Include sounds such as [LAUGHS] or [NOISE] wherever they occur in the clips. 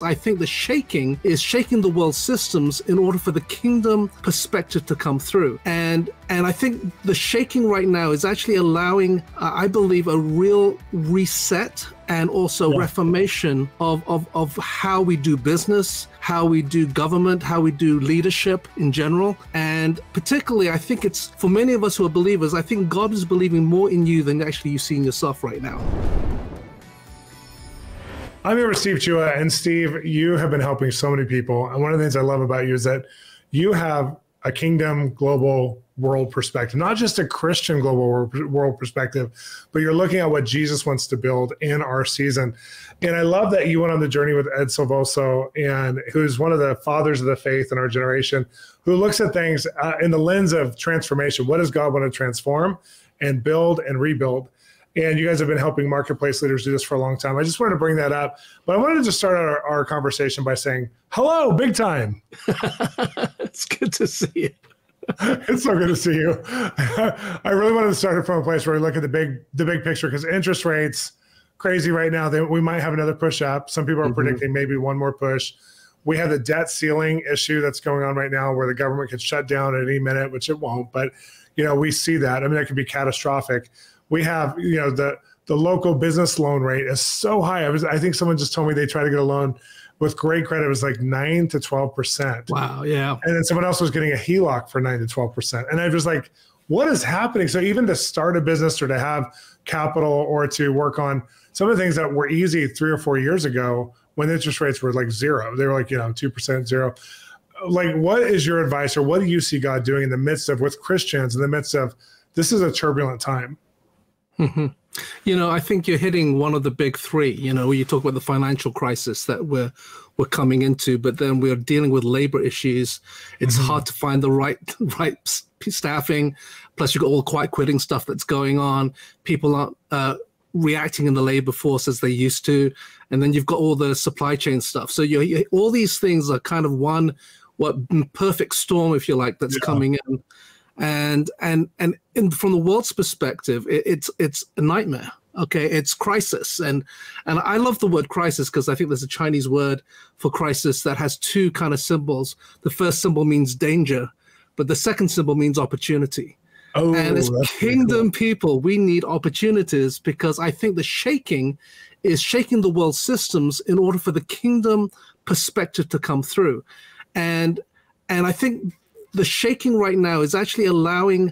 I think the shaking is shaking the world systems in order for the kingdom perspective to come through. And and I think the shaking right now is actually allowing, uh, I believe, a real reset and also yeah. reformation of, of, of how we do business, how we do government, how we do leadership in general. And particularly, I think it's for many of us who are believers, I think God is believing more in you than actually you see in yourself right now. I'm here with Steve Chua, and Steve, you have been helping so many people. And one of the things I love about you is that you have a kingdom global world perspective, not just a Christian global world perspective, but you're looking at what Jesus wants to build in our season. And I love that you went on the journey with Ed Silvoso, and who's one of the fathers of the faith in our generation, who looks at things uh, in the lens of transformation. What does God want to transform and build and rebuild? And you guys have been helping marketplace leaders do this for a long time. I just wanted to bring that up, but I wanted to just start our, our conversation by saying hello, big time. [LAUGHS] it's good to see you. [LAUGHS] it's so good to see you. [LAUGHS] I really wanted to start it from a place where we look at the big the big picture because interest rates crazy right now. That we might have another push up. Some people are mm-hmm. predicting maybe one more push. We have the debt ceiling issue that's going on right now, where the government could shut down at any minute, which it won't. But you know, we see that. I mean, it could be catastrophic we have you know the the local business loan rate is so high. I was I think someone just told me they tried to get a loan with great credit it was like nine to twelve percent. Wow, yeah. And then someone else was getting a HELOC for nine to twelve percent, and I was like, what is happening? So even to start a business or to have capital or to work on some of the things that were easy three or four years ago when interest rates were like zero, they were like you know two percent zero. Like, what is your advice, or what do you see God doing in the midst of with Christians in the midst of this is a turbulent time? Mm-hmm. You know, I think you're hitting one of the big three. You know, you talk about the financial crisis that we're we're coming into, but then we're dealing with labor issues. It's mm-hmm. hard to find the right [LAUGHS] right staffing. Plus, you've got all the quiet quitting stuff that's going on. People aren't uh, reacting in the labor force as they used to, and then you've got all the supply chain stuff. So you, all these things are kind of one what perfect storm, if you like, that's yeah. coming in and and and in, from the world's perspective, it, it's it's a nightmare. Okay, it's crisis, and and I love the word crisis because I think there's a Chinese word for crisis that has two kind of symbols. The first symbol means danger, but the second symbol means opportunity. Oh, and as kingdom cool. people, we need opportunities because I think the shaking is shaking the world systems in order for the kingdom perspective to come through. And and I think the shaking right now is actually allowing,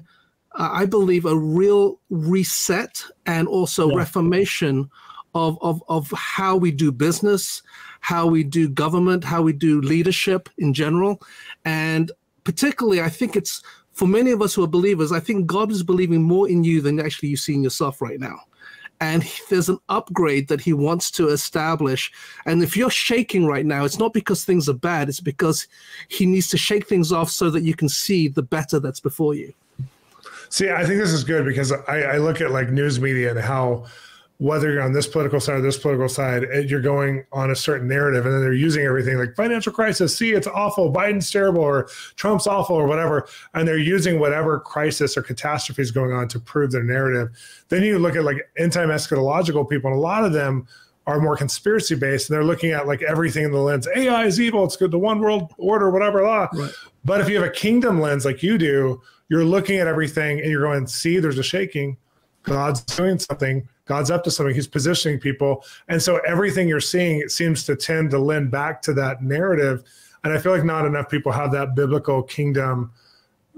uh, I believe, a real reset and also yeah. reformation of, of, of how we do business, how we do government, how we do leadership in general. And particularly, I think it's for many of us who are believers, I think God is believing more in you than actually you see in yourself right now and there's an upgrade that he wants to establish. And if you're shaking right now, it's not because things are bad, it's because he needs to shake things off so that you can see the better that's before you. See, I think this is good because I, I look at like news media and how whether you're on this political side or this political side, you're going on a certain narrative, and then they're using everything like financial crisis. See, it's awful. Biden's terrible, or Trump's awful, or whatever, and they're using whatever crisis or catastrophe is going on to prove their narrative. Then you look at like end-time eschatological people, and a lot of them are more conspiracy based, and they're looking at like everything in the lens. AI is evil. It's good. The one world order, whatever. Blah. Right. But if you have a kingdom lens like you do, you're looking at everything, and you're going, see, there's a shaking. God's doing something God's up to something. He's positioning people. And so everything you're seeing seems to tend to lend back to that narrative. And I feel like not enough people have that biblical kingdom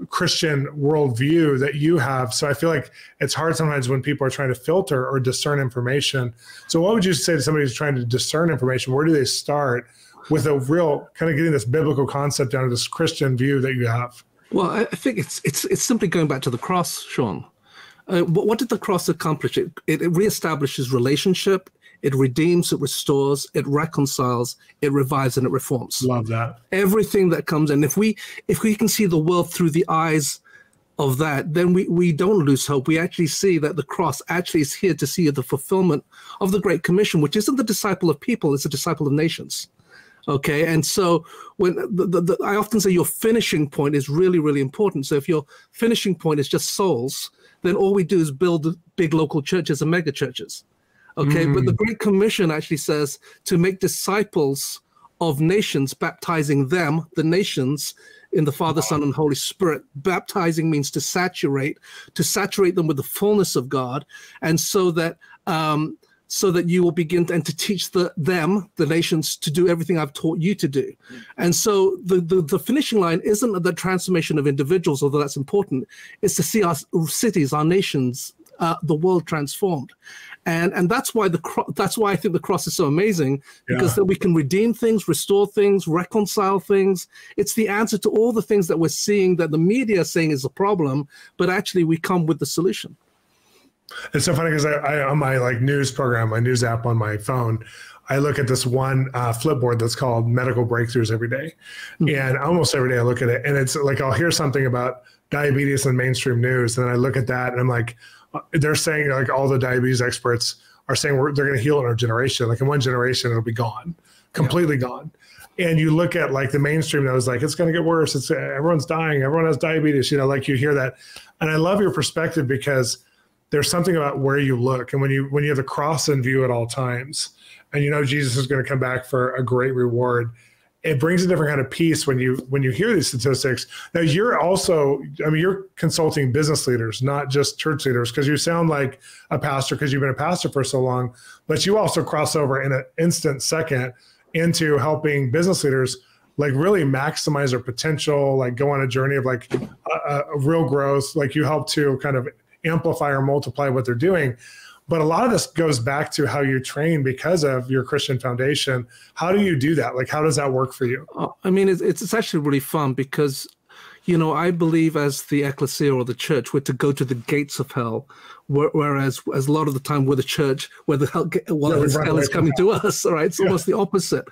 Christian worldview that you have. So I feel like it's hard sometimes when people are trying to filter or discern information. So what would you say to somebody who's trying to discern information? Where do they start with a real kind of getting this biblical concept down to this Christian view that you have? Well, I think it's it's it's simply going back to the cross, Shawn. Uh, what did the cross accomplish? It, it, it reestablishes relationship, it redeems, it restores, it reconciles, it revives, and it reforms. Love that. Everything that comes in. If we if we can see the world through the eyes of that, then we, we don't lose hope. We actually see that the cross actually is here to see the fulfillment of the Great Commission, which isn't the disciple of people, it's a disciple of nations. Okay, and so when the, the, the, I often say your finishing point is really, really important. So if your finishing point is just souls, then all we do is build big local churches and mega churches. Okay, mm. but the mm. Great Commission actually says to make disciples of nations, baptizing them, the nations, in the Father, Son, and Holy Spirit. Baptizing means to saturate, to saturate them with the fullness of God, and so that um, so that you will begin to, and to teach the, them, the nations, to do everything I've taught you to do. And so the, the, the finishing line isn't the transformation of individuals, although that's important. It's to see our cities, our nations, uh, the world transformed. And, and that's why the cro- that's why I think the cross is so amazing because yeah. then we can redeem things, restore things, reconcile things. It's the answer to all the things that we're seeing that the media is saying is a problem, but actually we come with the solution. It's so funny because I, I, on my like news program, my news app on my phone, I look at this one uh, flipboard that's called Medical Breakthroughs every day. Mm-hmm. and almost every day I look at it, and it's like I'll hear something about diabetes in mainstream news, and I look at that, and I'm like, uh, they're saying like all the diabetes experts are saying we're, they're going to heal in our generation. Like in one generation, it'll be gone, completely yeah. gone. And you look at like the mainstream that was like it's going to get worse. It's everyone's dying. Everyone has diabetes. You know, like you hear that, and I love your perspective because there's something about where you look and when you when you have the cross in view at all times and you know jesus is going to come back for a great reward it brings a different kind of peace when you when you hear these statistics. Now you're also i mean you're consulting business leaders not just church leaders because you sound like a pastor because you've been a pastor for so long but you also cross over in an instant second into helping business leaders like really maximize their potential like go on a journey of like a, a real growth. Like you help to kind of amplify or multiply what they're doing. But a lot of this goes back to how you train because of your Christian foundation. How do you do that? Like, how does that work for you? Uh, I mean, it's, it's actually really fun because, you know, I believe as the ecclesia or the church, we're to go to the gates of hell, whereas as a lot of the time we're the church where the hell, well, yeah, hell is coming to us. [LAUGHS] right? it's yeah. almost the opposite.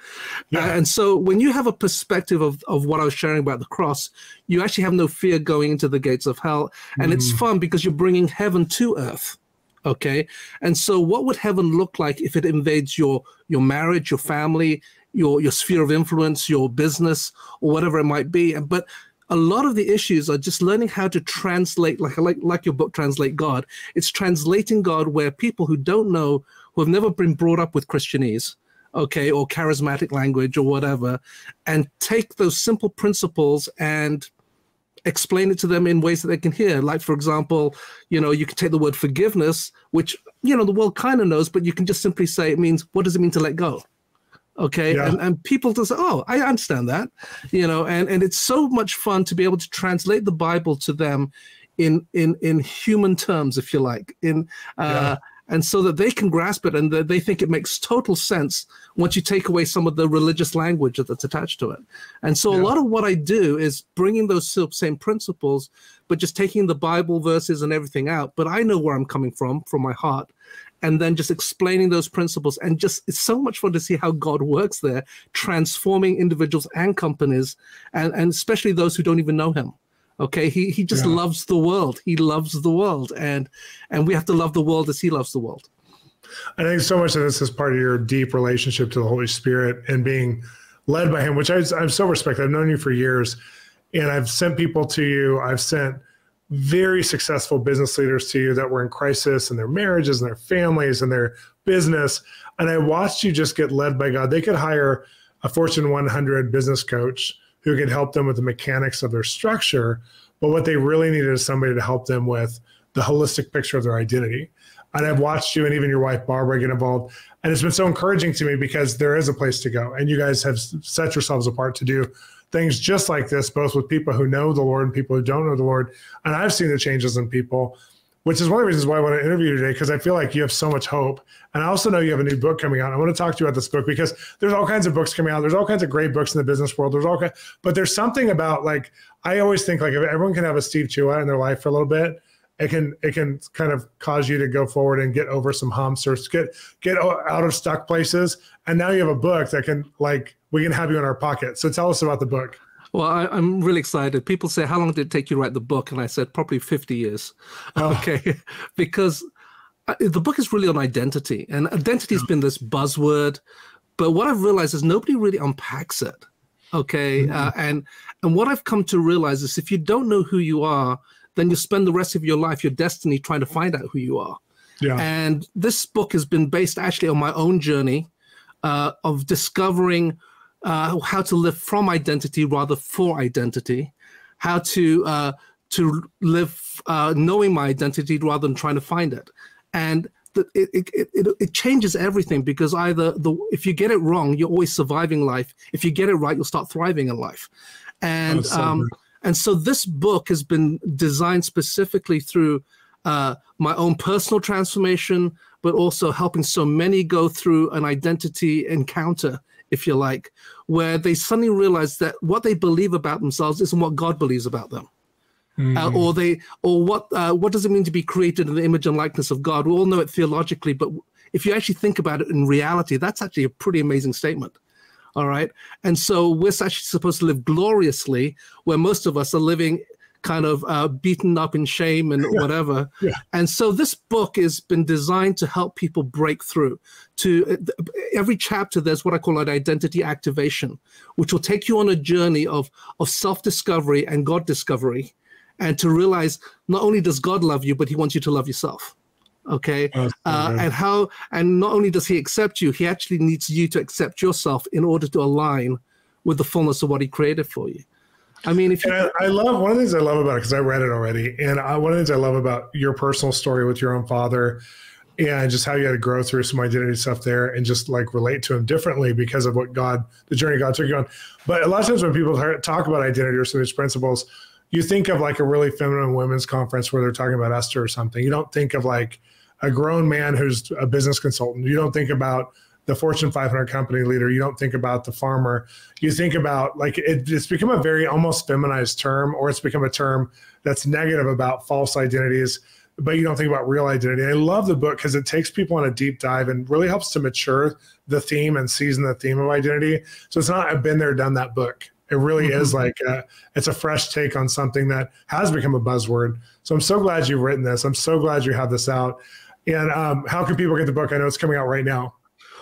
Yeah. And so when you have a perspective of, of what I was sharing about the cross, you actually have no fear going into the gates of hell, and mm. it's fun because you're bringing heaven to earth. Okay, and so what would heaven look like if it invades your your marriage, your family, your your sphere of influence, your business, or whatever it might be? And but a lot of the issues are just learning how to translate, like like like your book, translate God. It's translating God where people who don't know, who have never been brought up with Christianese, okay, or charismatic language or whatever, and take those simple principles and explain it to them in ways that they can hear. Like, for example, you know, you can take the word forgiveness, which you know the world kind of knows, but you can just simply say it means what does it mean to let go? Okay yeah. and, and people just oh i understand that you know and and it's so much fun to be able to translate the bible to them in in in human terms if you like in uh yeah. and so that they can grasp it and they think it makes total sense once you take away some of the religious language that's attached to it and so yeah. a lot of what i do is bringing those same principles but just taking the bible verses and everything out but i know where i'm coming from from my heart and then just explaining those principles. And just it's so much fun to see how god works there transforming individuals and companies and, and especially those who don't even know him okay? He, he just yeah. loves the world. He loves the world. And and we have to love the world as he loves the world. I think so much of this is part of your deep relationship to the holy spirit and being led by him which I, i'm so respect i've known you for years and i've sent people to you. I've sent very successful business leaders to you that were in crisis and their marriages and their families and their business. And I watched you just get led by God. They could hire a Fortune 100 business coach who could help them with the mechanics of their structure. But what they really needed is somebody to help them with the holistic picture of their identity. And I've watched you and even your wife, Barbara, get involved. And it's been so encouraging to me because there is a place to go. And you guys have set yourselves apart to do things just like this, both with people who know the Lord and people who don't know the Lord. And I've seen the changes in people, which is one of the reasons why I want to interview you today, because I feel like you have so much hope. And I also know you have a new book coming out. I want to talk to you about this book because there's all kinds of books coming out. There's all kinds of great books in the business world. There's all kinds, but there's something about like, I always think like if everyone can have a Steve Chua in their life for a little bit, it can it can kind of cause you to go forward and get over some humps or get get out of stuck places and now you have a book that can like we can have you in our pocket. So tell us about the book. Well, I, am really excited. People say, "How long did it take you to write the book?" And I said, "Probably 50 years." Oh. [LAUGHS] Okay, [LAUGHS] because uh, the book is really on identity, and identity has been this buzzword. But what I've realized is nobody really unpacks it. Okay, mm-hmm. uh, and and what I've come to realize is if you don't know who you are, then you spend the rest of your life, your destiny, trying to find out who you are. Yeah. And this book has been based actually on my own journey uh, of discovering uh, how to live from identity rather for identity, how to uh, to live uh, knowing my identity rather than trying to find it, and it, it, it, it, changes everything because either the if you get it wrong, you're always surviving life. If you get it right, you'll start thriving in life. And oh, um, and so this book has been designed specifically through uh, my own personal transformation, but also helping so many go through an identity encounter, if you like, where they suddenly realize that what they believe about themselves isn't what God believes about them. Mm. Uh, or they, or what? Uh, what does it mean to be created in the image and likeness of God? We all know it theologically, but if you actually think about it in reality, that's actually a pretty amazing statement. All right, and so we're actually supposed to live gloriously, where most of us are living kind of uh, beaten up in shame and yeah. whatever. Yeah. And so this book has been designed to help people break through. To uh, every chapter, there's what I call an identity activation, which will take you on a journey of of self discovery and God discovery and to realize not only does God love you, but He wants you to love yourself. Okay, uh, and how and not only does He accept you, He actually needs you to accept yourself in order to align with the fullness of what He created for you. I mean, if you, I, I, love one of the things I love about it because I read it already, and I, one of the things I love about your personal story with your own father, and just how you had to grow through some identity stuff there, and just like relate to him differently because of what God, the journey God took you on. But a lot of times when people talk about identity or some of these principles, you think of like a really feminine women's conference where they're talking about Esther or something. You don't think of like a grown man who's a business consultant. You don't think about the Fortune 500 company leader. You don't think about the farmer. You think about like it, it's become a very almost feminized term, or it's become a term that's negative about false identities, but you don't think about real identity. I love the book because it takes people on a deep dive and really helps to mature the theme and season the theme of identity. So it's not I've been there, done that book. It really mm-hmm. is like a, it's a fresh take on something that has become a buzzword. So I'm so glad you've written this. I'm so glad you have this out. And um, how can people get the book? I know it's coming out right now.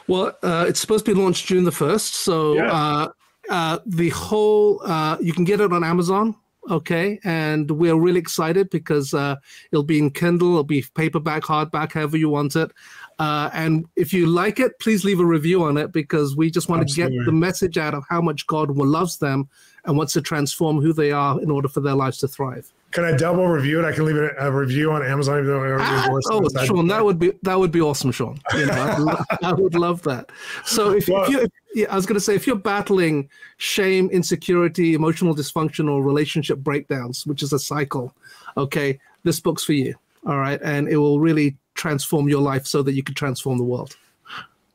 Well, uh, it's supposed to be launched June the first. So yeah. uh, uh, the whole uh, you can get it on Amazon. Okay, and we're really excited because uh, it'll be in Kindle, it'll be paperback, hardback, however you want it. Uh, and if you like it, please leave a review on it because we just want Absolutely. to get the message out of how much God loves them and wants to transform who they are in order for their lives to thrive. Can I double review it? I can leave a review on Amazon. Even though ah, oh, Shawn, that would be that would be awesome, Shawn. You know, I would love that. So if, well, if you, if, yeah, I was going to say, if you're battling shame, insecurity, emotional dysfunction, or relationship breakdowns, which is a cycle, okay, this book's for you. All right, and it will really transform your life so that you can transform the world.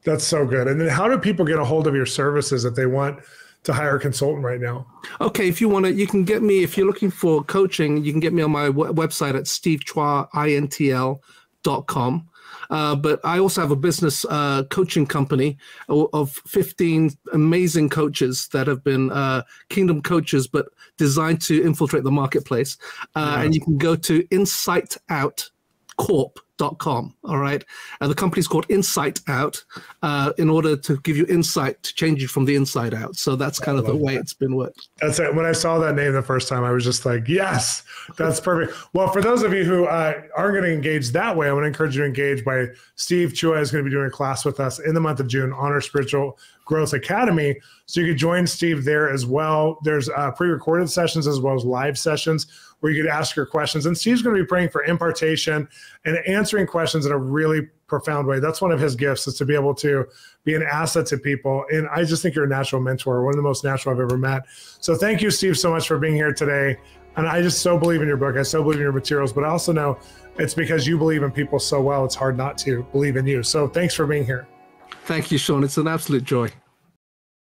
That's so good. And then how do people get a hold of your services if they want to hire a consultant right now? Okay, if you want to, you can get me, if you're looking for coaching, you can get me on my w- website at stevechua.intl.com. Uh, but I also have a business uh, coaching company of 15 amazing coaches that have been uh, kingdom coaches, but designed to infiltrate the marketplace. Uh, and you can go to Insight Out Corp com. All right. Uh, the company's called Insight Out uh, in order to give you insight to change you from the inside out. So that's kind of the way that. it's been worked. That's it. When I saw that name the first time, I was just like, yes, that's perfect. Well, for those of you who uh, aren't going to engage that way, I want to encourage you to engage by Steve Chua is going to be doing a class with us in the month of June on our spiritual growth academy. So you could join Steve there as well. There's uh, pre-recorded sessions as well as live sessions where you could ask your questions. And Steve's going to be praying for impartation and answering questions in a really profound way. That's one of his gifts is to be able to be an asset to people. And I just think you're a natural mentor, one of the most natural I've ever met. So thank you, Steve, so much for being here today. And I just so believe in your book. I so believe in your materials, but I also know it's because you believe in people so well, it's hard not to believe in you. So thanks for being here. Thank you, Shawn. It's an absolute joy.